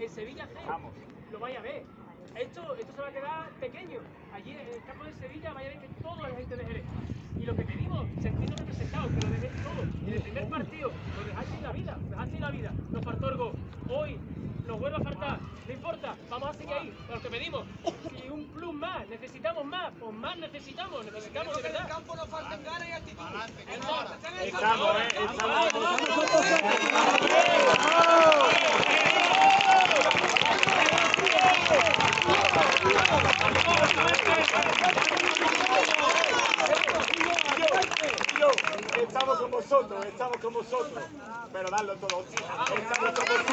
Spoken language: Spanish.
en Sevilla C. Vamos. Lo vaya a ver. Esto, esto se va a quedar pequeño. Allí en el campo de Sevilla vaya a ver que toda la gente de Jerez. Y lo que pedimos, sentirnos representados, que lo dejéis todo. En el primer partido, lo dejáis sin la vida, lo dejáis sin la vida. Nos faltó algo. Hoy nos vuelve a faltar. No importa, vamos a seguir ahí, lo que pedimos. Y un plus más, necesitamos más, pues más necesitamos, necesitamos de verdad. campo nos faltan ganas y actitud. Estamos, eh, estamos. Estamos con vosotros, estamos con vosotros. Pero dadlo todo. Estamos con vosotros.